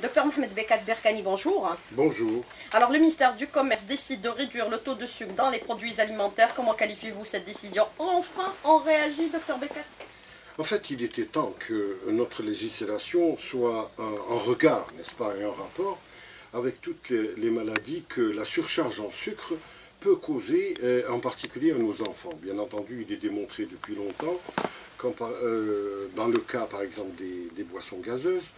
Docteur Mohamed Bekat Berkani, bonjour. Bonjour. Alors, le ministère du Commerce décide de réduire le taux de sucre dans les produits alimentaires. Comment qualifiez-vous cette décision? Enfin, on réagit, docteur Bekat En fait, il était temps que notre législation soit en regard, n'est-ce pas, et en rapport avec toutes les, maladies que la surcharge en sucre peut causer, en particulier à nos enfants. Bien entendu, il est démontré depuis longtemps, euh, dans le cas par exemple des boissons gazeuses,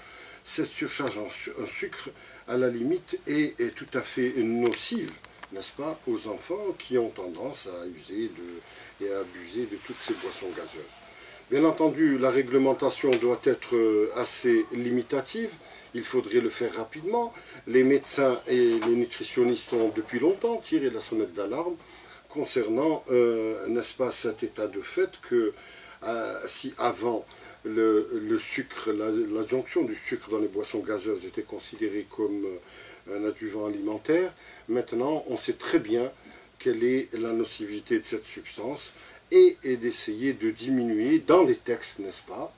cette surcharge en, sucre, à la limite, est, tout à fait nocive, n'est-ce pas, aux enfants qui ont tendance à user et à abuser de toutes ces boissons gazeuses. Bien entendu, la réglementation doit être euh, assez limitative, il faudrait le faire rapidement. Les médecins et les nutritionnistes ont depuis longtemps tiré la sonnette d'alarme concernant, euh, n'est-ce pas, cet état de fait que euh, si avant le, sucre, l'adjonction du sucre dans les boissons gazeuses était considérée comme euh, un adjuvant alimentaire. Maintenant, on sait très bien quelle est la nocivité de cette substance et, d'essayer de diminuer dans les textes, n'est-ce pas,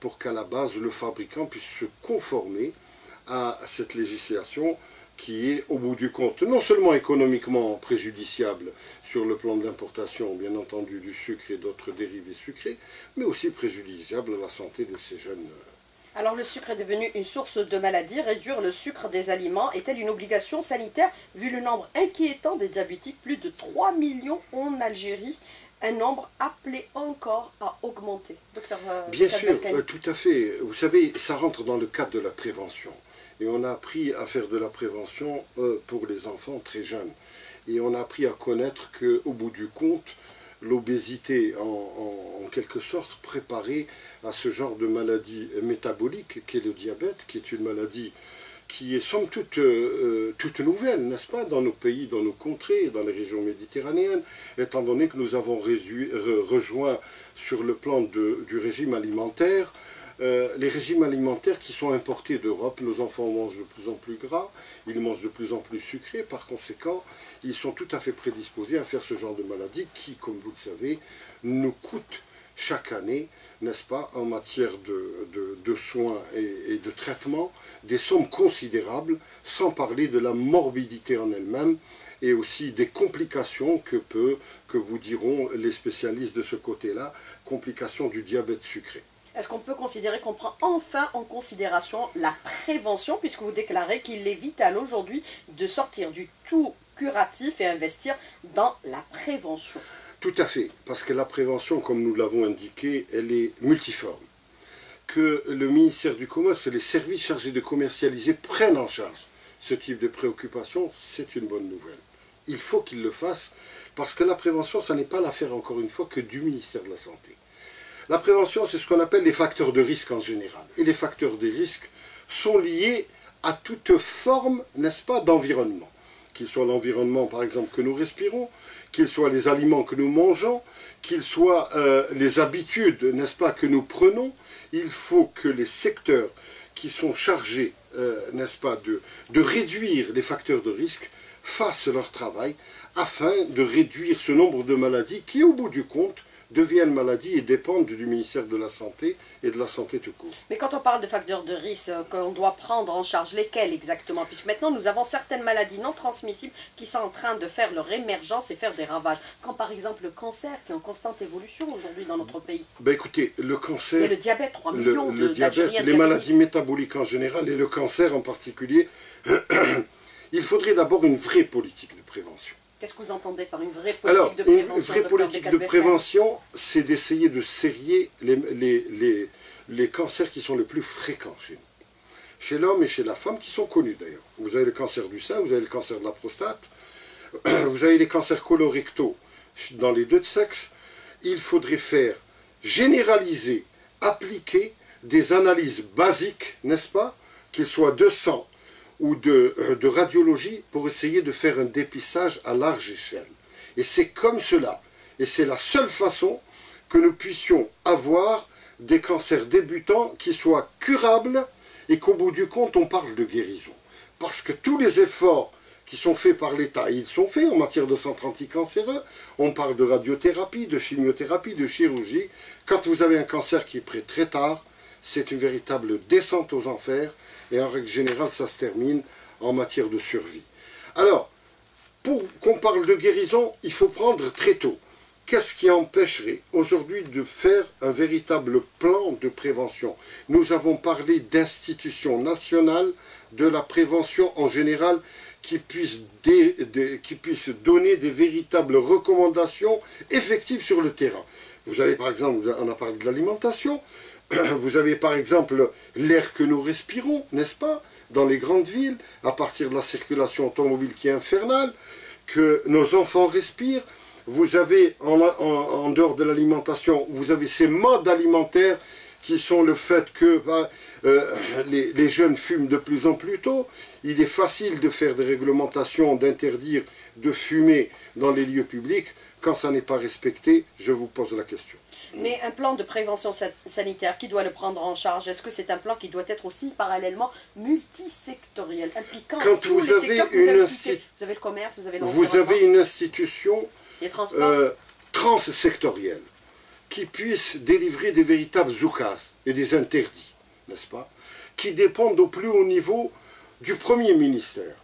pour qu'à la base le fabricant puisse se conformer à cette législation qui est au bout du compte non seulement économiquement préjudiciable sur le plan de l'importation, bien entendu, du sucre et d'autres dérivés sucrés, mais aussi préjudiciable à la santé de ces jeunes. Alors le sucre est devenu une source de maladie. Réduire le sucre des aliments est-elle une obligation sanitaire vu le nombre inquiétant des diabétiques? Plus de 3 millions en Algérie un nombre appelé encore à augmenter. Docteur euh, Bien sûr, euh, tout à fait. Vous savez, ça rentre dans le cadre de la prévention. Et on a appris à faire de la prévention euh, pour les enfants très jeunes. Et on a appris à connaître qu'au bout du compte, l'obésité, en, quelque sorte, préparée à ce genre de maladie métabolique qu'est le diabète, qui est une maladie qui est somme toute, euh, toute nouvelle, n'est-ce pas, dans nos pays, dans nos contrées, dans les régions méditerranéennes, étant donné que nous avons rejoint sur le plan du régime alimentaire euh, les régimes alimentaires qui sont importés d'Europe, nos enfants mangent de plus en plus gras, ils mangent de plus en plus sucré, par conséquent, ils sont tout à fait prédisposés à faire ce genre de maladie qui, comme vous le savez, nous coûte chaque année, n'est-ce pas, en matière de, soins et, de traitement, des sommes considérables, sans parler de la morbidité en elle-même et aussi des complications que peut, que vous diront les spécialistes de ce côté-là, complications du diabète sucré. Est-ce qu'on peut considérer qu'on prend enfin en considération la prévention, puisque vous déclarez qu'il est vital aujourd'hui de sortir du tout curatif et investir dans la prévention? Tout à fait, parce que la prévention, comme nous l'avons indiqué, elle est multiforme. Que le ministère du Commerce et les services chargés de commercialiser prennent en charge ce type de préoccupation, c'est une bonne nouvelle. Il faut qu'ils le fassent, parce que la prévention, ça n'est pas l'affaire, encore une fois, que du ministère de la Santé. La prévention, c'est ce qu'on appelle les facteurs de risque en général. Et les facteurs de risque sont liés à toute forme, n'est-ce pas, d'environnement. Qu'il soit l'environnement, par exemple, que nous respirons, qu'il soit les aliments que nous mangeons, qu'il soit euh, les habitudes, n'est-ce pas, que nous prenons. Il faut que les secteurs qui sont chargés, euh, n'est-ce pas, de, de réduire les facteurs de risque fassent leur travail afin de réduire ce nombre de maladies qui, au bout du compte, deviennent maladies et dépendent du ministère de la Santé et de la Santé tout court. Mais quand on parle de facteurs de risque euh, qu'on doit prendre en charge, lesquels exactement? Puisque maintenant nous avons certaines maladies non transmissibles qui sont en train de faire leur émergence et faire des ravages. Quand par exemple le cancer qui est en constante évolution aujourd'hui dans notre pays. Ben écoutez, le cancer... Et le diabète, 3 millions le, le diabète, les maladies métaboliques en général et le cancer en particulier, il faudrait d'abord une vraie politique de prévention. Qu'est-ce que vous entendez par une vraie politique de prévention Une vraie politique de prévention, c'est d'essayer de serrer les, les, les, cancers qui sont les plus fréquents chez nous. Chez l'homme et chez la femme, qui sont connus d'ailleurs. Vous avez le cancer du sein, vous avez le cancer de la prostate, vous avez les cancers colorectaux dans les deux sexes. Il faudrait faire généraliser, appliquer des analyses basiques, n'est-ce pas, qu'ils soient de sang, ou euh, de, radiologie pour essayer de faire un dépistage à large échelle. Et c'est comme cela, et c'est la seule façon que nous puissions avoir des cancers débutants qui soient curables et qu'au bout du compte on parle de guérison. Parce que tous les efforts qui sont faits par l'État, ils sont faits en matière de centres anticancéreux, on parle de radiothérapie, de chimiothérapie, de chirurgie. Quand vous avez un cancer qui est prêt très tard, c'est une véritable descente aux enfers, et en règle générale, ça se termine en matière de survie. Alors, pour qu'on parle de guérison, il faut prendre très tôt. Qu'est-ce qui empêcherait aujourd'hui de faire un véritable plan de prévention? Nous avons parlé d'institutions nationales de la prévention en général qui puissent, donner des véritables recommandations effectives sur le terrain. Vous avez par exemple, on a parlé de l'alimentation, vous avez par exemple l'air que nous respirons, n'est-ce pas, dans les grandes villes, à partir de la circulation automobile qui est infernale, que nos enfants respirent, vous avez, en, dehors de l'alimentation, vous avez ces modes alimentaires qui sont le fait que bah, euh, les, les, jeunes fument de plus en plus tôt. Il est facile de faire des réglementations, d'interdire de fumer dans les lieux publics. Quand ça n'est pas respecté, je vous pose la question. Mais un plan de prévention sanitaire, qui doit le prendre en charge Est-ce que c'est un plan qui doit être aussi parallèlement multisectoriel, impliquant Quand tous vous les avez secteurs que vous avez Vous avez le commerce, vous avez Vous avez une institution les euh, transsectorielle qui puisse délivrer des véritables oukas et des interdits, n'est-ce pas? Qui dépendent au plus haut niveau du Premier ministère,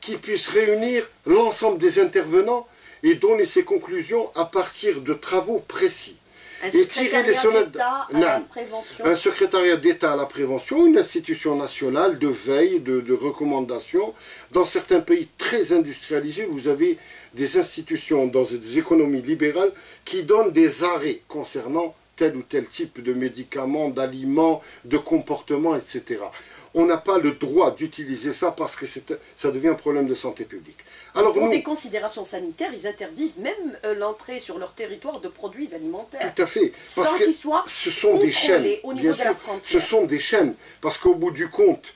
qui puisse réunir l'ensemble des intervenants et donner ses conclusions à partir de travaux précis. Un et tirer les secrétariat sonnettes- d'État à Non. la prévention. Un secrétariat d'État à la prévention, une institution nationale de veille, de, de recommandation. Dans certains pays très industrialisés, vous avez des institutions dans des économies libérales qui donnent des arrêts concernant tel ou tel type de médicaments, d'aliments, de comportements, etc. On n'a pas le droit d'utiliser ça parce que ça devient un problème de santé publique. Alors Pour nous, des considérations sanitaires, ils interdisent même euh, l'entrée sur leur territoire de produits alimentaires. Tout à fait. Sans Parce qu'ils soient ce sont des chaînes. au niveau bien de la sûr. frontière. Ce sont des chaînes. Parce qu'au bout du compte,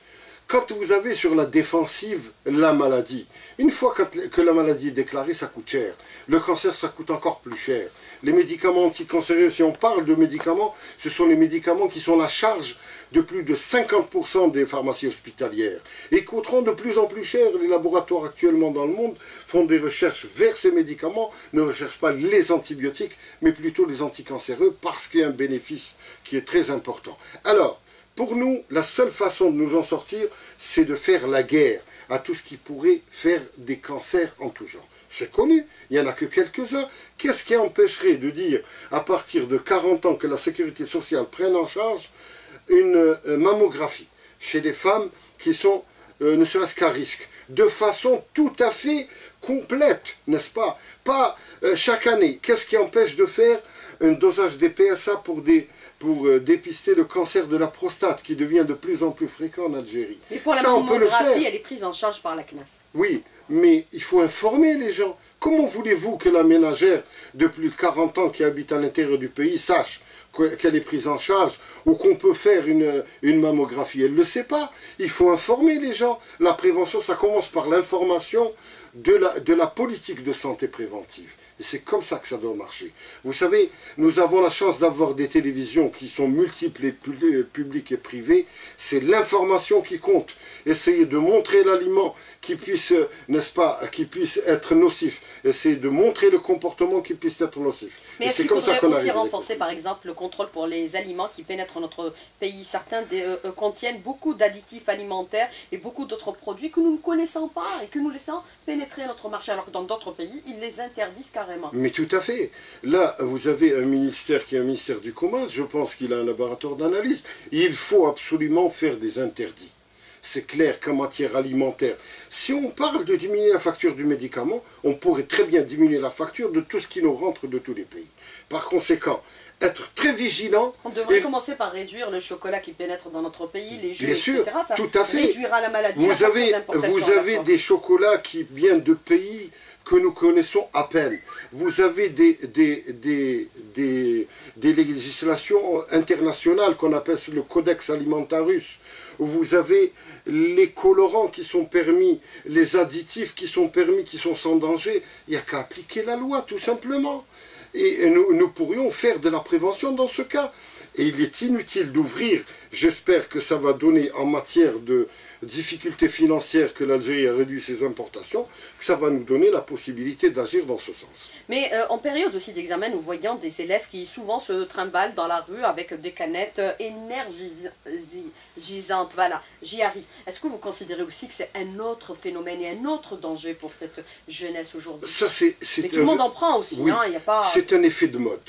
quand vous avez sur la défensive la maladie, une fois que la maladie est déclarée, ça coûte cher. Le cancer, ça coûte encore plus cher. Les médicaments anticancéreux, si on parle de médicaments, ce sont les médicaments qui sont la charge de plus de 50% des pharmacies hospitalières et coûteront de plus en plus cher. Les laboratoires actuellement dans le monde font des recherches vers ces médicaments, ne recherchent pas les antibiotiques, mais plutôt les anticancéreux parce qu'il y a un bénéfice qui est très important. Alors, pour nous, la seule façon de nous en sortir, c'est de faire la guerre à tout ce qui pourrait faire des cancers en tout genre. C'est connu, il n'y en a que quelques-uns. Qu'est-ce qui empêcherait de dire, à partir de 40 ans, que la sécurité sociale prenne en charge une euh, mammographie chez des femmes qui sont, euh, ne serait-ce qu'à risque, de façon tout à fait complète, n'est-ce pas? Pas euh, chaque année. Qu'est-ce qui empêche de faire un dosage des PSA pour, des, pour euh, dépister le cancer de la prostate qui devient de plus en plus fréquent en Algérie Mais pour la Ça, mammographie, elle est prise en charge par la CNAS. Oui, mais il faut informer les gens. Comment voulez-vous que la ménagère de plus de 40 ans qui habite à l'intérieur du pays sache que- qu'elle est prise en charge ou qu'on peut faire une, une mammographie? Elle ne le sait pas. Il faut informer les gens. La prévention, ça commence par l'information de la, de la politique de santé préventive. Et c'est comme ça que ça doit marcher. Vous savez, nous avons la chance d'avoir des télévisions qui sont multiples et pu- publiques et privées. C'est l'information qui compte. Essayez de montrer l'aliment qui puisse, euh, n'est-ce pas, qui puisse être nocif. Essayez de montrer le comportement qui puisse être nocif. Mais est-ce c'est comme ça qu'on aussi renforcer, par exemple, le contrôle pour les aliments qui pénètrent notre pays? Certains des- euh, euh, contiennent beaucoup d'additifs alimentaires et beaucoup d'autres produits que nous ne connaissons pas et que nous laissons pénétrer notre marché, alors que dans d'autres pays, ils les interdisent carrément. Mais tout à fait. Là, vous avez un ministère qui est un ministère du commerce. Je pense qu'il a un laboratoire d'analyse. Il faut absolument faire des interdits. C'est clair qu'en matière alimentaire, si on parle de diminuer la facture du médicament, on pourrait très bien diminuer la facture de tout ce qui nous rentre de tous les pays. Par conséquent, être très vigilant. On devrait et- commencer par réduire le chocolat qui pénètre dans notre pays, les jus, Bien etc. sûr, Ça tout à fait. réduira la maladie. Vous avez, vous des chocolats qui viennent de pays que nous connaissons à peine. Vous avez des, des, des, des, des législations internationales qu'on appelle le Codex Alimentarius. Vous avez les colorants qui sont permis, les additifs qui sont permis, qui sont sans danger. Il n'y a qu'à appliquer la loi, tout simplement. Et nous, nous pourrions faire de la prévention dans ce cas. Et il est inutile d'ouvrir, j'espère que ça va donner en matière de difficultés financières que l'Algérie a réduit ses importations, que ça va nous donner la possibilité d'agir dans ce sens. Mais euh, en période aussi d'examen, nous voyons des élèves qui souvent se trimballent dans la rue avec des canettes énergisantes. Voilà, j'y arrive. Est-ce que vous considérez aussi que c'est un autre phénomène et un autre danger pour cette jeunesse aujourd'hui? Ça, c'est, Mais tout le monde en prend aussi, oui, hein, il y a pas... C'est un effet de mode.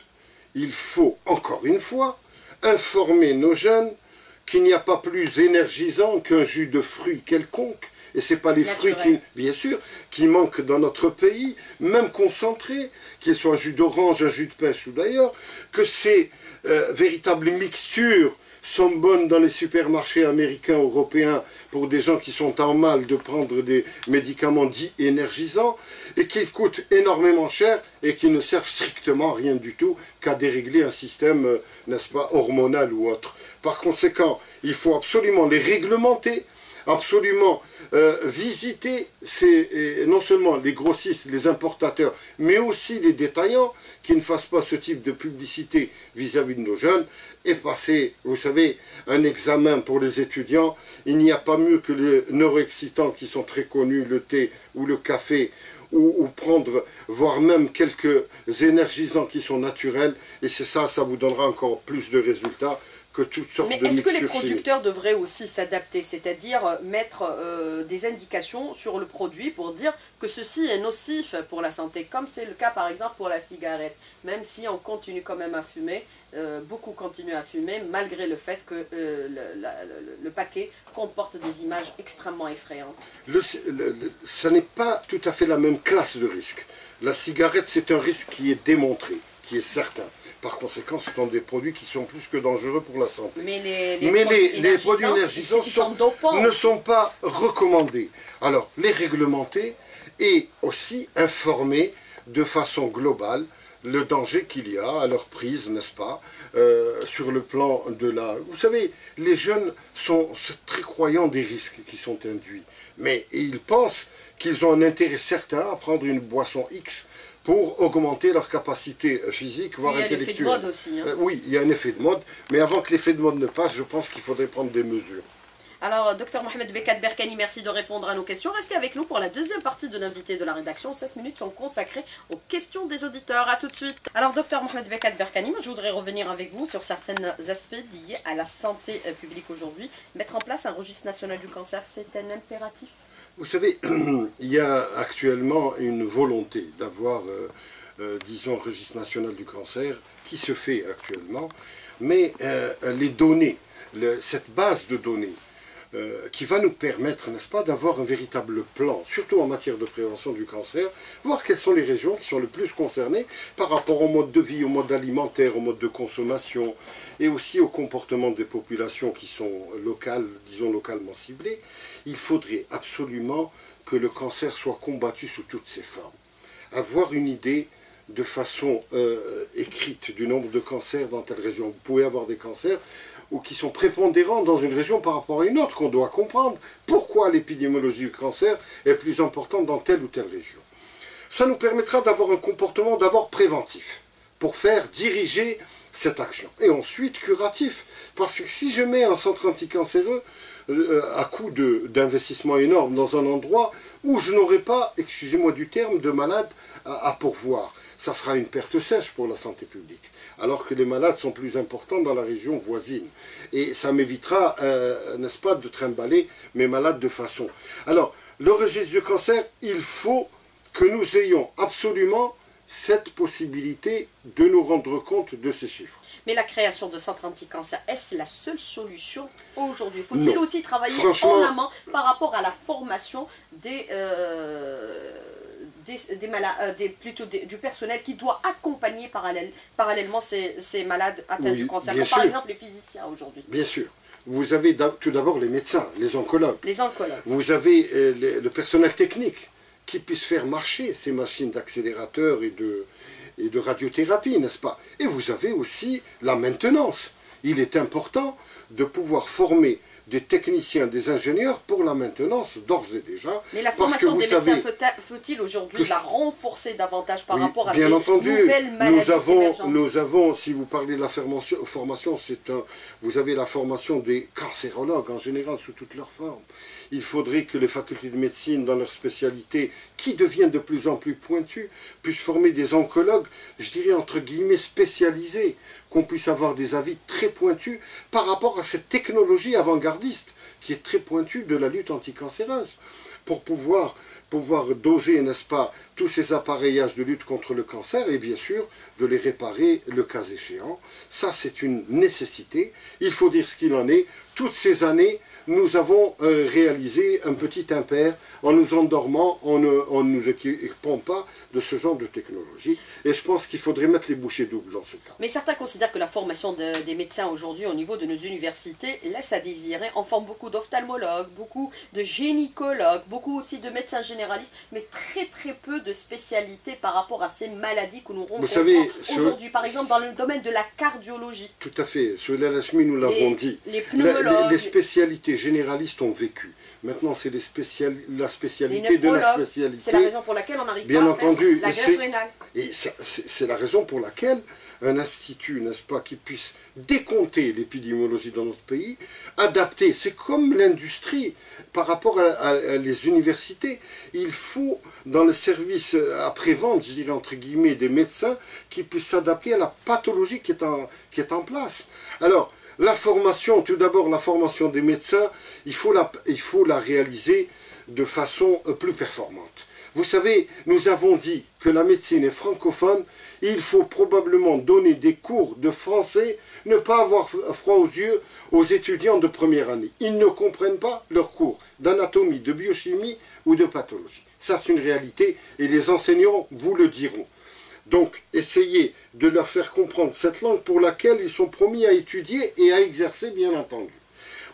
Il faut, encore une fois, informer nos jeunes qu'il n'y a pas plus énergisant qu'un jus de fruits quelconque, et ce n'est pas les Naturel. fruits qui, bien sûr, qui manquent dans notre pays, même concentrés, qu'ils soient un jus d'orange, un jus de pêche ou d'ailleurs, que ces euh, véritables mixtures sont bonnes dans les supermarchés américains, européens, pour des gens qui sont en mal de prendre des médicaments dits énergisants, et qui coûtent énormément cher et qui ne servent strictement rien du tout qu'à dérégler un système, euh, n'est-ce pas, hormonal ou autre. Par conséquent, il faut absolument les réglementer, absolument euh, visiter ces, non seulement les grossistes, les importateurs, mais aussi les détaillants qui ne fassent pas ce type de publicité vis-à-vis de nos jeunes et passer, vous savez, un examen pour les étudiants. Il n'y a pas mieux que les neuroexcitants qui sont très connus, le thé ou le café, ou prendre, voire même quelques énergisants qui sont naturels, et c'est ça, ça vous donnera encore plus de résultats que toutes sortes Mais de est-ce que les chimiques. producteurs devraient aussi s'adapter, c'est-à-dire euh, mettre euh, des indications sur le produit pour dire que ceci est nocif pour la santé, comme c'est le cas par exemple pour la cigarette. Même si on continue quand même à fumer, euh, beaucoup continuent à fumer malgré le fait que euh, le, la- le- le paquet comporte des images extrêmement effrayantes. Le- ça n'est pas tout à fait la même classe de risque. La cigarette, c'est un risque qui est démontré, qui est certain. Par conséquent, ce sont des produits qui sont plus que dangereux pour la santé. Mais les, Mais produits les, les produits énergisants, sont sont- ne sont pas recommandés. Alors, les réglementer et aussi informer de façon globale le danger qu'il y a à leur prise, n'est-ce pas, euh, sur le plan de la... Vous savez, les jeunes sont très croyants des risques qui sont induits, mais ils pensent qu'ils ont un intérêt certain à prendre une boisson X pour augmenter leur capacité physique, voire Il y a l'effet de intellectuelle. mode aussi, hein. Euh, oui, il y a un effet de mode, mais avant que l'effet de mode ne passe, je pense qu'il faudrait prendre des mesures. Alors, docteur Mohamed Bekat Berkani, merci de répondre à nos questions. Restez avec nous pour la deuxième partie de l'invité de la rédaction. 7 minutes sont consacrées aux questions des auditeurs. À tout de suite. Alors, docteur Mohamed Bekat Berkani, moi, je voudrais revenir avec vous sur certains aspects liés à la santé euh, publique aujourd'hui. Mettre en place un registre national du cancer, c'est un impératif? Vous savez, il y a actuellement une volonté d'avoir, euh, euh, disons, un registre national du cancer qui se fait actuellement, mais euh, les données, cette base de données, euh, qui va nous permettre, n'est-ce pas, d'avoir un véritable plan, surtout en matière de prévention du cancer, voir quelles sont les régions qui sont les plus concernées par rapport au mode de vie, au mode alimentaire, au mode de consommation, et aussi au comportement des populations qui sont locales, disons localement ciblées. Il faudrait absolument que le cancer soit combattu sous toutes ses formes. Avoir une idée de façon euh, écrite du nombre de cancers dans telle région. Vous pouvez avoir des cancers ou qui sont prépondérants dans une région par rapport à une autre, qu'on doit comprendre pourquoi l'épidémiologie du cancer est plus importante dans telle ou telle région. Ça nous permettra d'avoir un comportement d'abord préventif, pour faire diriger cette action, et ensuite curatif. Parce que si je mets un centre anticancéreux euh, à coût d'investissement énorme dans un endroit où je n'aurai pas, excusez-moi du terme, de malades à pourvoir, ça sera une perte sèche pour la santé publique alors que les malades sont plus importants dans la région voisine. Et ça m'évitera, euh, n'est-ce pas, de trimballer mes malades de façon. Alors, le registre du cancer, il faut que nous ayons absolument cette possibilité de nous rendre compte de ces chiffres. Mais la création de centres anti-cancer, est-ce la seule solution aujourd'hui? Faut-il aussi travailler en amont par rapport à la formation des, euh, des, des malades, euh, des, plutôt des- du personnel qui doit accompagner parallèle, parallèlement ces, ces malades atteints Oui, du cancer, par exemple les physiciens aujourd'hui, Bien sûr. Vous avez tout d'abord les médecins, les oncologues. les oncologues. Vous avez euh, les- le personnel technique qui puisse faire marcher ces machines d'accélérateur et de, et de radiothérapie, n'est-ce pas? Et vous avez aussi la maintenance. Il est important de pouvoir former des techniciens, des ingénieurs pour la maintenance d'ores et déjà. Mais la formation des médecins, faut-il aujourd'hui la renforcer davantage par rapport à bien ces entendu, nouvelles maladies nous avons, nous avons, si vous parlez de la formation, formation c'est un, vous avez la formation des cancérologues en général sous toutes leurs formes. Il faudrait que les facultés de médecine, dans leur spécialité, qui deviennent de plus en plus pointues, puissent former des oncologues, je dirais entre guillemets spécialisés, qu'on puisse avoir des avis très pointus par rapport à cette technologie avant-gardiste qui est très pointue de la lutte anticancéreuse, pour pouvoir, pouvoir doser, n'est-ce pas, tous ces appareillages de lutte contre le cancer et bien sûr de les réparer le cas échéant. Ça, c'est une nécessité. Il faut dire ce qu'il en est. Toutes ces années, nous avons euh, réalisé un petit impair en nous endormant, en ne nous équipant pas de ce genre de technologie. Et je pense qu'il faudrait mettre les bouchées doubles dans ce cas. Mais certains considèrent que la formation des médecins aujourd'hui au niveau de nos universités laisse à désirer. On forme beaucoup d'ophtalmologues, beaucoup de gynécologues, beaucoup aussi de médecins généralistes, mais très très peu de spécialités par rapport à ces maladies que nous rencontrons aujourd'hui. Par exemple, dans le domaine de la cardiologie. Tout à fait. Sur l'Alachmi, nous l'avons dit. Les pneumologues. les spécialités généralistes ont vécu. Maintenant, c'est spécial, la spécialité de la spécialité. C'est la raison pour laquelle on n'arrive pas à faire la greffe. Et c'est la raison pour laquelle un institut, n'est-ce pas, qui puisse décompter l'épidémiologie dans notre pays, adapter, c'est comme l'industrie par rapport à, à, les universités. Il faut, dans le service après-vente, je dirais entre guillemets, des médecins, qui puissent s'adapter à la pathologie qui est en, qui est en place. Alors, la formation, tout d'abord la formation des médecins, il faut la, réaliser de façon euh, plus performante. Vous savez, nous avons dit que la médecine est francophone, il faut probablement donner des cours de français, ne pas avoir froid aux yeux aux étudiants de première année. Ils ne comprennent pas leurs cours d'anatomie, de biochimie ou de pathologie. Ça, c'est une réalité et les enseignants vous le diront. Donc, essayez de leur faire comprendre cette langue pour laquelle ils sont promis à étudier et à exercer, bien entendu.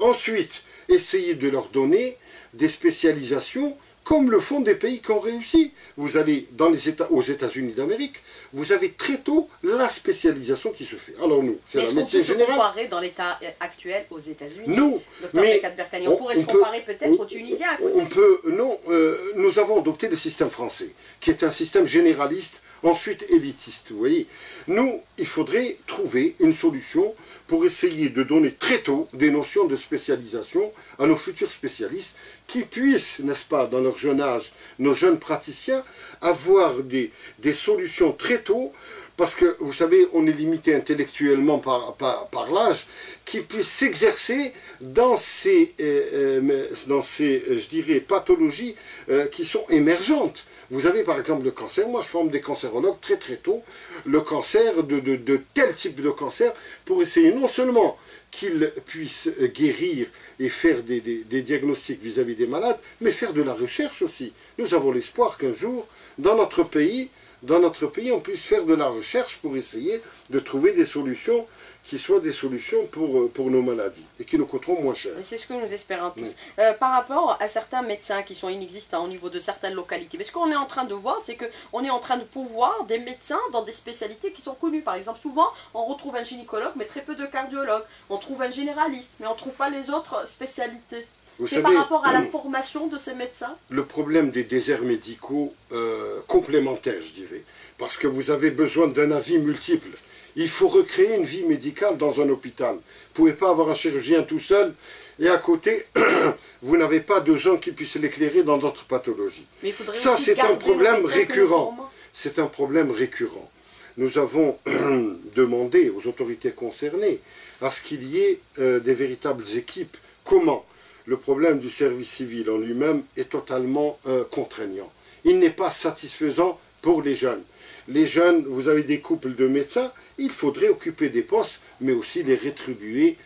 Ensuite, essayez de leur donner des spécialisations comme le font des pays qui ont réussi. Vous allez dans les États, aux États-Unis d'Amérique, vous avez très tôt la spécialisation qui se fait. Alors nous, c'est la médecine générale. se comparer dans l'état actuel aux États-Unis? Non, mais on, pourrait se comparer peut-être aux Tunisiens. On peut, non. Euh, nous avons adopté le système français, qui est un système généraliste ensuite élitiste. Vous voyez, nous, il faudrait trouver une solution pour essayer de donner très tôt des notions de spécialisation à nos futurs spécialistes qui puissent, n'est-ce pas, dans leur jeune âge, nos jeunes praticiens, avoir des, des solutions très tôt parce que, vous savez, on est limité intellectuellement par, l'âge, qui puissent s'exercer dans ces, euh, euh, ces, je dirais, pathologies euh, qui sont émergentes. Vous avez par exemple le cancer, moi je forme des cancérologues très très tôt, le cancer, de, de, tel type de cancer, pour essayer non seulement qu'ils puissent guérir et faire des, diagnostics vis-à-vis -vis des malades, mais faire de la recherche aussi. Nous avons l'espoir qu'un jour, dans notre pays, dans notre pays, on puisse faire de la recherche pour essayer de trouver des solutions qui soient des solutions pour, euh, pour nos maladies et qui nous coûteront moins cher. C'est ce que nous espérons tous. Euh, par rapport à certains médecins qui sont inexistants au niveau de certaines localités, mais ce qu'on est en train de voir, c'est qu'on est en train de pouvoir des médecins dans des spécialités qui sont connues. Par exemple, souvent, on retrouve un gynécologue, mais très peu de cardiologues. On trouve un généraliste, mais on ne trouve pas les autres spécialités. C'est par rapport à la formation de ces médecins Le problème des déserts médicaux euh, complémentaires, je dirais. Parce que vous avez besoin d'un avis multiple. Il faut recréer une vie médicale dans un hôpital. Vous ne pouvez pas avoir un chirurgien tout seul et à côté, vous n'avez pas de gens qui puissent l'éclairer dans d'autres pathologies. Mais il Ça, c'est un problème récurrent. C'est un problème récurrent. Nous avons demandé aux autorités concernées à ce qu'il y ait euh, des véritables équipes. Comment le problème du service civil en lui-même est totalement euh, contraignant. Il n'est pas satisfaisant pour les jeunes. Les jeunes, vous avez des couples de médecins, il faudrait occuper des postes, mais aussi les rétribuer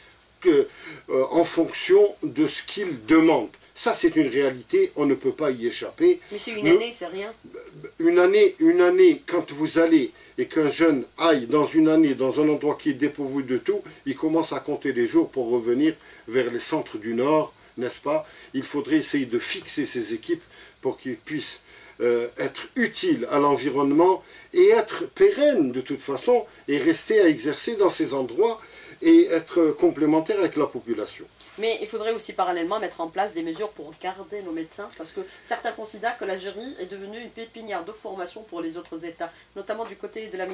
que, euh, en fonction de ce qu'ils demandent. Ça, c'est une réalité, on ne peut pas y échapper. Mais c'est une année, c'est rien. Une année, une année, quand vous allez et qu'un jeune aille dans une année dans un endroit qui est dépourvu de tout, il commence à compter les jours pour revenir vers les centres du Nord, n'est-ce pas Il faudrait essayer de fixer ces équipes pour qu'ils puissent euh, être utiles à l'environnement et être pérennes de toute façon et rester à exercer dans ces endroits et être complémentaires avec la population. Mais il faudrait aussi parallèlement mettre en place des mesures pour garder nos médecins, parce que certains considèrent que l'Algérie est devenue une pépinière de formation pour les autres États, notamment du côté de la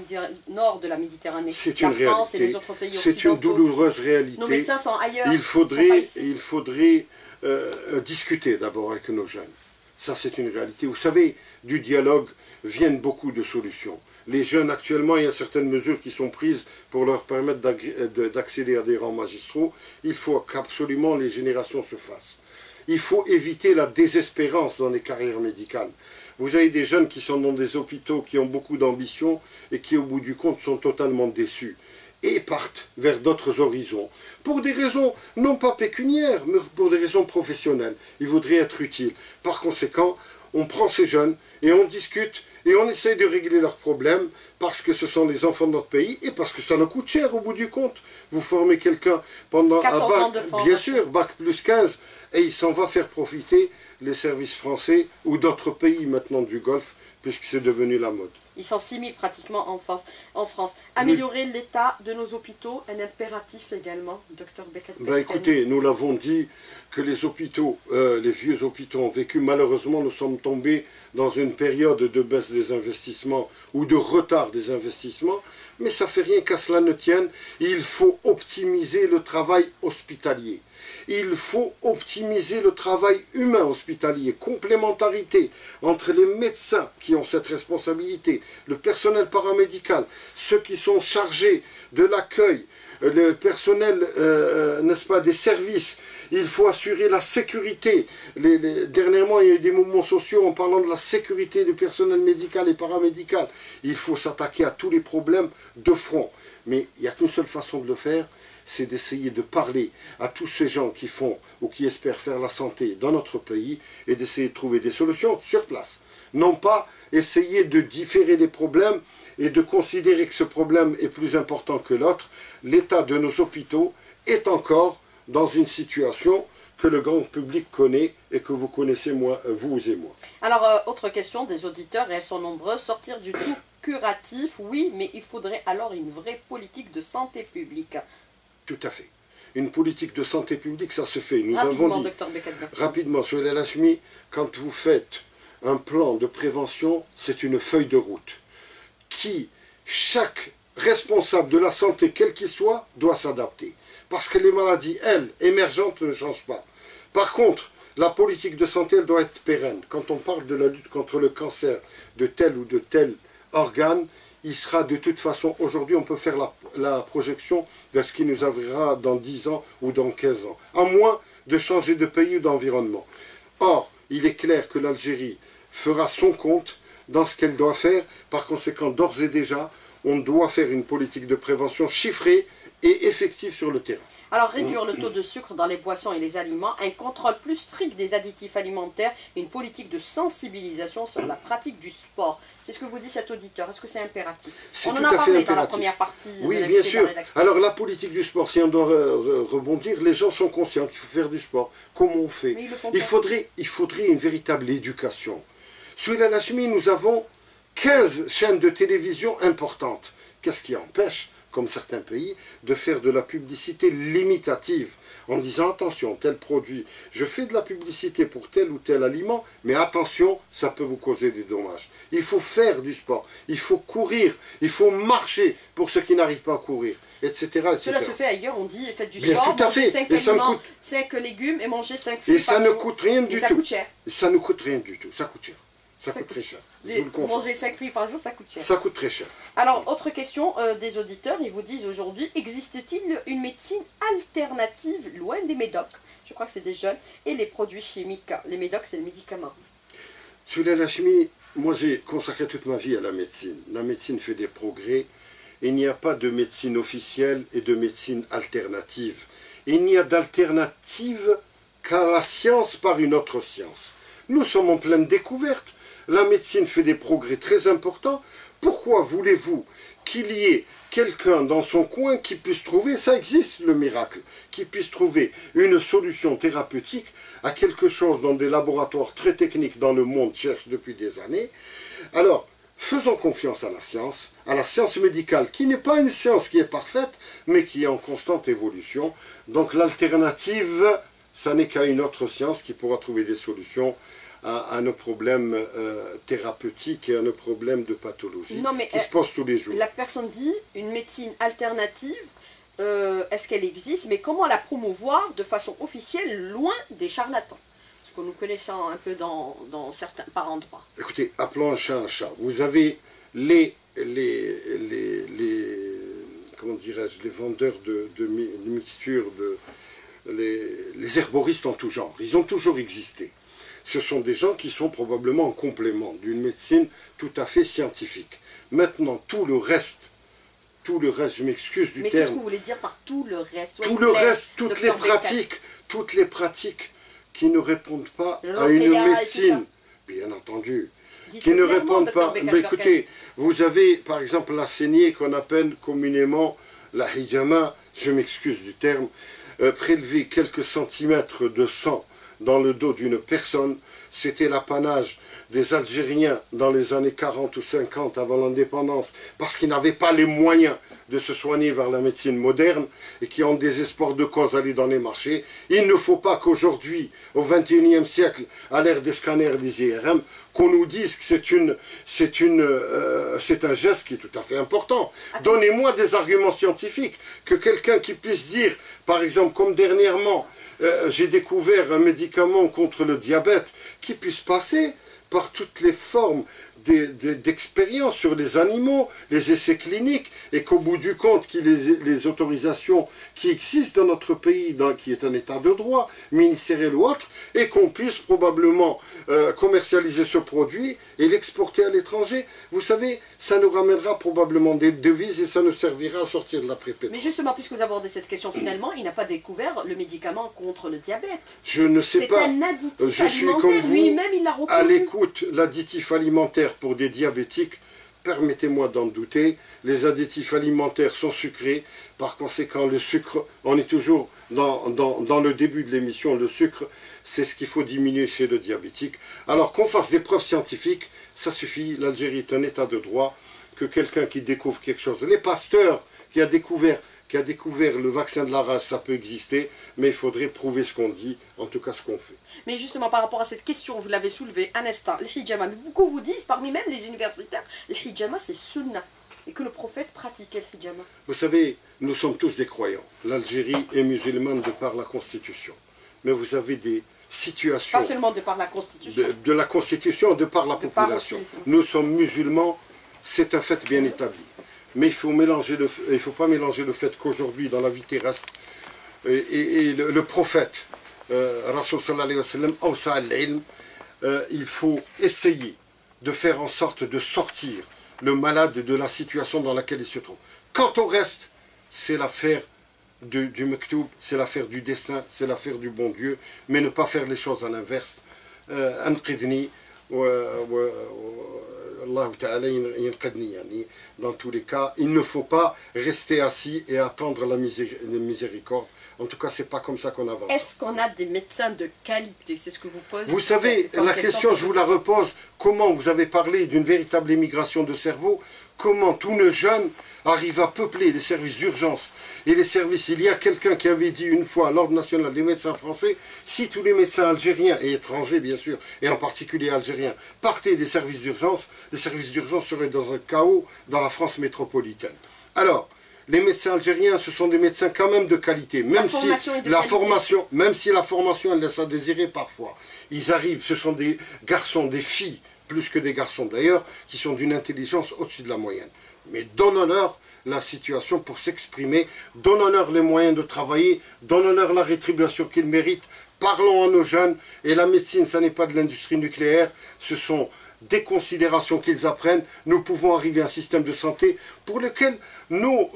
nord de la Méditerranée. C'est une réalité. C'est une douloureuse réalité. Nos médecins sont ailleurs. Il faudrait, il faudrait euh, euh, discuter d'abord avec nos jeunes. Ça, c'est une réalité. Vous savez, du dialogue viennent beaucoup de solutions les jeunes actuellement, il y a certaines mesures qui sont prises pour leur permettre euh, d'accéder à des rangs magistraux. Il faut qu'absolument les générations se fassent. Il faut éviter la désespérance dans les carrières médicales. Vous avez des jeunes qui sont dans des hôpitaux, qui ont beaucoup d'ambition et qui au bout du compte sont totalement déçus et partent vers d'autres horizons. Pour des raisons non pas pécuniaires, mais pour des raisons professionnelles. Ils voudraient être utiles. Par conséquent, on prend ces jeunes et on discute et on essaye de régler leurs problèmes parce que ce sont les enfants de notre pays et parce que ça nous coûte cher au bout du compte. Vous formez quelqu'un pendant un bac, bien sûr, bac plus 15, et il s'en va faire profiter les services français ou d'autres pays maintenant du Golfe, puisque c'est devenu la mode. Ils sont 6 000 pratiquement en France. En France. Améliorer l'état de nos hôpitaux, un impératif également, docteur Beckett. Ben écoutez, nous l'avons dit que les hôpitaux, euh, les vieux hôpitaux ont vécu. Malheureusement, nous sommes tombés dans une période de baisse des investissements ou de retard des investissements. Mais ça fait rien qu'à cela ne tienne. Il faut optimiser le travail hospitalier. Il faut optimiser le travail humain hospitalier, complémentarité entre les médecins qui ont cette responsabilité, le personnel paramédical, ceux qui sont chargés de l'accueil, le personnel, euh, euh, n'est-ce pas, des services. Il faut assurer la sécurité. dernièrement, il y a eu des mouvements sociaux en parlant de la sécurité du personnel médical et paramédical. Il faut s'attaquer à tous les problèmes de front. Mais il n'y a qu'une seule façon de le faire, c'est d'essayer de parler à tous ces gens qui font ou qui espèrent faire la santé dans notre pays et d'essayer de trouver des solutions sur place. Non pas essayer de différer les problèmes et de considérer que ce problème est plus important que l'autre. L'état de nos hôpitaux est encore dans une situation que le grand public connaît et que vous connaissez moi, vous et moi. Alors, euh, autre question des auditeurs, et elles sont nombreuses, sortir du tout curatif, oui, mais il faudrait alors une vraie politique de santé publique. Tout à fait. Une politique de santé publique, ça se fait. Nous avons dit, rapidement, sur Lachmi, quand vous faites un plan de prévention, c'est une feuille de route qui, chaque responsable de la santé, quel qu'il soit, doit s'adapter. Parce que les maladies, elles, émergentes, ne changent pas. Par contre, la politique de santé, elle doit être pérenne. Quand on parle de la lutte contre le cancer de tel ou de tel organe, il sera de toute façon, aujourd'hui on peut faire la, projection de ce qui nous arrivera dans 10 ans ou dans 15 ans, à moins de changer de pays ou d'environnement. Or, il est clair que l'Algérie fera son compte dans ce qu'elle doit faire, par conséquent, d'ores et déjà, on doit faire une politique de prévention chiffrée et effective sur le terrain. Alors réduire le taux de sucre dans les boissons et les aliments, un contrôle plus strict des additifs alimentaires une politique de sensibilisation sur la pratique du sport. C'est ce que vous dit cet auditeur. Est-ce que c'est impératif? On en a parlé dans la première partie. Oui, bien sûr. Alors la politique du sport, si on doit rebondir, les gens sont conscients qu'il faut faire du sport. Comment on fait? Il, faudrait, il faudrait une véritable éducation. Sous la Lachmi, nous avons 15 chaînes de télévision importantes. Qu'est-ce qui empêche comme certains pays, de faire de la publicité limitative en disant attention, tel produit, je fais de la publicité pour tel ou tel aliment, mais attention, ça peut vous causer des dommages. Il faut faire du sport, il faut courir, il faut marcher pour ceux qui n'arrivent pas à courir, etc., etc. Cela se fait ailleurs, on dit faites du sport, tout à fait. 5 aliments, 5 légumes et mangez 5 fruits Et ça ne coûte rien du tout. Ça coûte cher. Et ça ne coûte rien du tout, ça coûte cher. Ça, coûte, très cher. manger 5 fruits par jour, ça coûte cher. Ça coûte très cher. Alors, autre question euh, des auditeurs, ils vous disent aujourd'hui, existe-t-il une médecine alternative loin des médocs? Je crois que c'est des jeunes. Et les produits chimiques. Les médocs, c'est les médicaments. Sur la chimie, moi j'ai consacré toute ma vie à la médecine. La médecine fait des progrès. Il n'y a pas de médecine officielle et de médecine alternative. Il n'y a d'alternative qu'à la science par une autre science. Nous sommes en pleine découverte. La médecine fait des progrès très importants. Pourquoi voulez-vous qu'il y ait quelqu'un dans son coin qui puisse trouver, ça existe le miracle, qui puisse trouver une solution thérapeutique à quelque chose dont des laboratoires très techniques dans le monde cherchent depuis des années? Alors, faisons confiance à la science, à la science médicale, qui n'est pas une science qui est parfaite, mais qui est en constante évolution. Donc l'alternative, ça n'est qu'à une autre science qui pourra trouver des solutions à, nos problèmes euh, thérapeutiques et à nos problèmes de pathologie qui se posent tous les jours. La personne dit une médecine alternative, euh, est-ce qu'elle existe Mais comment la promouvoir de façon officielle loin des charlatans? Ce que nous connaissons un peu dans, dans certains par endroits. Écoutez, appelons un chat un chat. Vous avez les, les, les, les comment dirais-je, les vendeurs de, de, de mixtures, de, les, les herboristes en tout genre. Ils ont toujours existé ce sont des gens qui sont probablement en complément d'une médecine tout à fait scientifique. Maintenant, tout le reste, tout le reste, je m'excuse du terme. Mais qu'est-ce que vous voulez dire par tout le reste? Tout le reste, toutes les pratiques, toutes les pratiques qui ne répondent pas à une médecine, bien entendu, qui ne répondent pas. Mais écoutez, vous avez par exemple la saignée qu'on appelle communément la hijama, je m'excuse du terme, euh, prélever quelques centimètres de sang dans le dos d'une personne. C'était l'apanage des Algériens dans les années 40 ou 50 avant l'indépendance, parce qu'ils n'avaient pas les moyens de se soigner vers la médecine moderne et qui ont des espoirs de cause aller dans les marchés. Il ne faut pas qu'aujourd'hui, au XXIe siècle, à l'ère des scanners des IRM, qu'on nous dise que c'est une, c'est une, euh, c'est un geste qui est tout à fait important. Donnez-moi des arguments scientifiques, que quelqu'un qui puisse dire, par exemple, comme dernièrement, euh, j'ai découvert un médicament contre le diabète qui puisse passer par toutes les formes d'expérience sur les animaux, les essais cliniques, et qu'au bout du compte, qu'il les, les autorisations qui existent dans notre pays, dans, qui est un état de droit, ministériel ou autre, et qu'on puisse probablement euh, commercialiser ce produit et l'exporter à l'étranger. Vous savez, ça nous ramènera probablement des devises et ça nous servira à sortir de la prépétence. Mais justement, puisque vous abordez cette question, finalement, il n'a pas découvert le médicament contre le diabète. Je ne sais pas. C'est un additif Je comme lui-même, il l'a reconnu. L'additif alimentaire pour des diabétiques, permettez-moi d'en douter, les additifs alimentaires sont sucrés, par conséquent le sucre, on est toujours dans, dans, le début de l'émission, le sucre, c'est ce qu'il faut diminuer chez le diabétique. Alors qu'on fasse des preuves scientifiques, ça suffit, l'Algérie est un état de droit, que quelqu'un qui découvre quelque chose, les pasteurs qui a découvert qui a découvert le vaccin de la rage, ça peut exister, mais il faudrait prouver ce qu'on dit, en tout cas ce qu'on fait. Mais justement, par rapport à cette question, vous l'avez soulevée un instant, le hijama, mais beaucoup vous disent, parmi même les universitaires, le hijama c'est sunna, et que le prophète pratiquait le hijama. Vous savez, nous sommes tous des croyants. L'Algérie est musulmane de par la Constitution. Mais vous avez des situations... Pas seulement de par la Constitution. De, la Constitution, de par la population. nous sommes musulmans, c'est un fait bien établi. Mais il faut mélanger il faut pas mélanger le fait qu'aujourd'hui, dans la vie terrestre, et, le, prophète, euh, euh, il faut essayer de faire en sorte de sortir le malade de la situation dans laquelle il se trouve. Quant au reste, c'est l'affaire du, du mektoub, c'est l'affaire du destin, c'est l'affaire du bon Dieu, mais ne pas faire les choses à l'inverse. Euh, dans tous les cas, il ne faut pas rester assis et attendre la miséricorde. En tout cas, c'est pas comme ça qu'on avance. Est-ce qu'on a des médecins de qualité? C'est ce que vous posez. Vous savez, la question, je vous la repose. Comment vous avez parlé d'une véritable émigration de cerveau? Comment tous nos jeunes arrivent à peupler les services d'urgence et les services? Il y a quelqu'un qui avait dit une fois à l'Ordre national des médecins français, si tous les médecins algériens et étrangers bien sûr, et en particulier algériens, partaient des services d'urgence, les services d'urgence seraient dans un chaos dans la France métropolitaine. Alors, les médecins algériens, ce sont des médecins quand même de qualité, même si la formation, même si la formation elle laisse à désirer parfois. Ils arrivent, ce sont des garçons, des filles, plus que des garçons d'ailleurs, qui sont d'une intelligence au-dessus de la moyenne. Mais donnons-leur la situation pour s'exprimer, donnons-leur les moyens de travailler, donnons-leur la rétribution qu'ils méritent, parlons à nos jeunes, et la médecine, ce n'est pas de l'industrie nucléaire, ce sont des considérations qu'ils apprennent, nous pouvons arriver à un système de santé pour lequel nous,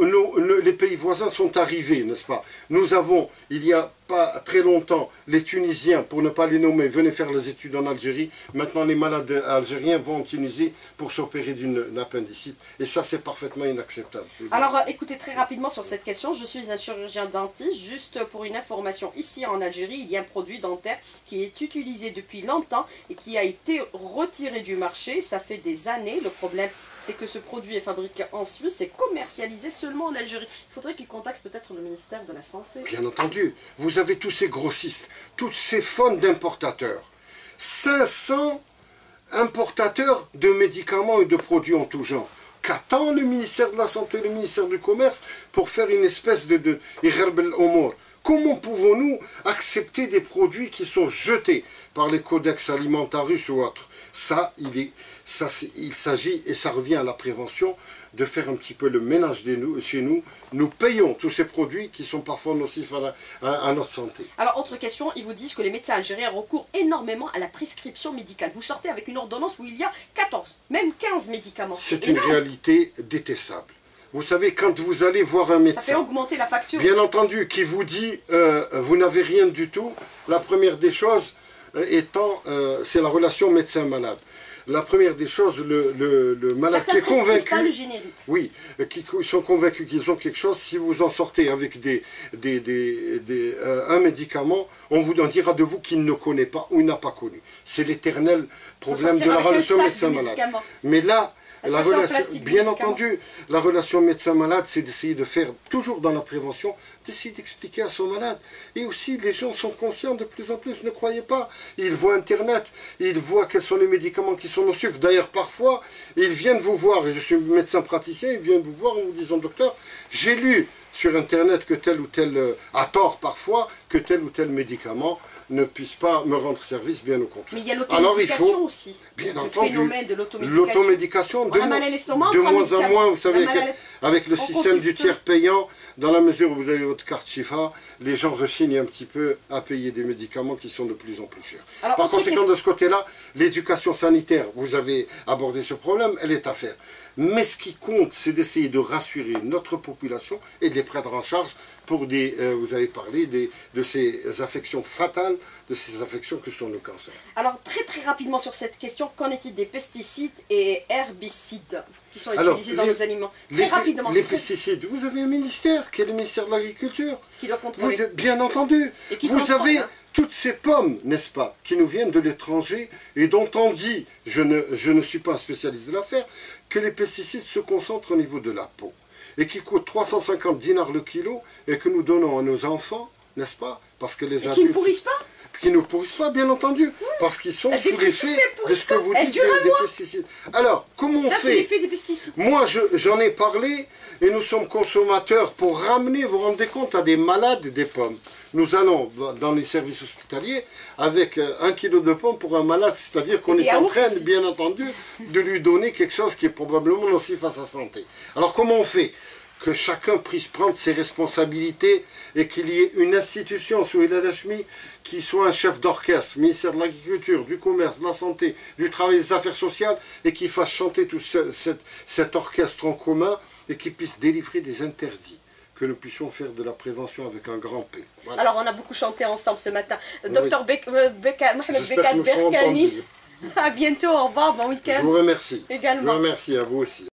les pays voisins sont arrivés, n'est-ce pas? Nous avons, il y a pas très longtemps, les Tunisiens, pour ne pas les nommer, venaient faire les études en Algérie. Maintenant, les malades algériens vont en Tunisie pour s'opérer d'une appendicite. Et ça, c'est parfaitement inacceptable. Alors, euh, écoutez très rapidement sur cette question. Je suis un chirurgien dentiste. Juste pour une information, ici en Algérie, il y a un produit dentaire qui est utilisé depuis longtemps et qui a été retiré du marché. Ça fait des années. Le problème, c'est que ce produit est fabriqué en Suisse et commercialisé seulement en Algérie. Il faudrait qu'il contacte peut-être le ministère de la Santé. Bien entendu. Vous avez tous ces grossistes, toutes ces fonds d'importateurs. 500 importateurs de médicaments et de produits en tout genre. Qu'attend le ministère de la Santé le ministère du Commerce pour faire une espèce de... de Comment pouvons-nous accepter des produits qui sont jetés par les codex alimentarius ou autres? Ça, il, est, ça il s'agit, et ça revient à la prévention, de faire un petit peu le ménage de nous, chez nous. Nous payons tous ces produits qui sont parfois nocifs à, notre santé. Alors, autre question, ils vous disent que les médecins algériens recourent énormément à la prescription médicale. Vous sortez avec une ordonnance où il y a 14, même 15 médicaments. C'est une réalité détestable. Vous savez, quand vous allez voir un médecin... Ça fait augmenter la facture. Bien entendu, qui vous dit euh, vous n'avez rien du tout, la première des choses étant, euh, c'est la relation médecin-malade. La première des choses, le, le, malade qui est convaincu... Pas le générique. Oui, qui sont convaincus qu'ils ont quelque chose. Si vous en sortez avec des, des, des, un médicament, on vous en dira de vous qu'il ne connaît pas ou n'a pas connu. C'est l'éternel problème de la relation médecin-malade. Mais là, la relation, bien entendu, la relation médecin-malade, c'est d'essayer de faire, toujours dans la prévention, d'essayer d'expliquer à son malade. Et aussi, les gens sont conscients de plus en plus, ne croyez pas. Ils voient Internet, ils voient quels sont les médicaments qui sont nocifs. D'ailleurs, parfois, ils viennent vous voir, et je suis médecin praticien, ils viennent vous voir en vous disant, docteur, j'ai lu sur Internet que tel ou tel, euh, à tort parfois, que tel ou tel médicament ne puisse pas me rendre service, bien au contraire. Mais il y a l'automédication aussi. Bien le entendu. phénomène de l'automédication. L'automédication, de, de moins en moins, vous savez, avec, le système du tiers payant, dans la mesure où vous avez votre carte Chifa, les gens rechignent un petit peu à payer des médicaments qui sont de plus en plus chers. Par conséquent, de ce côté-là, l'éducation sanitaire, vous avez abordé ce problème, elle est à faire. Mais ce qui compte, c'est d'essayer de rassurer notre population et de les prendre en charge pour des, euh, vous avez parlé des, de ces affections fatales, de ces affections que sont le cancer. Alors très très rapidement sur cette question, qu'en est-il des pesticides et herbicides qui sont utilisés dans nos aliments? Très les, rapidement. Les pesticides, vous avez un ministère qui est le ministère de l'Agriculture. Qui doit contrôler. bien entendu. vous avez hein. Toutes ces pommes, n'est-ce pas, qui nous viennent de l'étranger et dont on dit, je ne, je ne suis pas un spécialiste de l'affaire, que les pesticides se concentrent au niveau de la peau et qui coûte 350 dinars le kilo et que nous donnons à nos enfants, n'est-ce pas Parce que les et adultes... qui ne pourrissent pas qui ne pourrissent pas, bien entendu, parce qu'ils sont sous l'effet de ce que vous dites des, pesticides. Alors, comment on fait des pesticides. Moi, j'en ai parlé, et nous sommes consommateurs pour ramener, vous vous rendez compte, à des malades des pommes. Nous allons dans les services hospitaliers avec euh, un kilo de pommes pour un malade, c'est-à-dire qu'on est en train, bien entendu, de lui donner quelque chose qui est probablement nocif à sa santé. Alors, comment on fait que chacun puisse prendre ses responsabilités et qu'il y ait une institution sous Hachmi qui soit un chef d'orchestre, ministère de l'Agriculture, du Commerce, de la Santé, du Travail et des Affaires sociales, et qui fasse chanter tout cet orchestre en commun et qui puisse délivrer des interdits que nous puissions faire de la prévention avec un grand P. Alors on a beaucoup chanté ensemble ce matin. Docteur euh, Mohamed Bekal Berkani, à bientôt, au revoir, bon week-end. Je vous remercie. Également. Je vous remercie à vous aussi.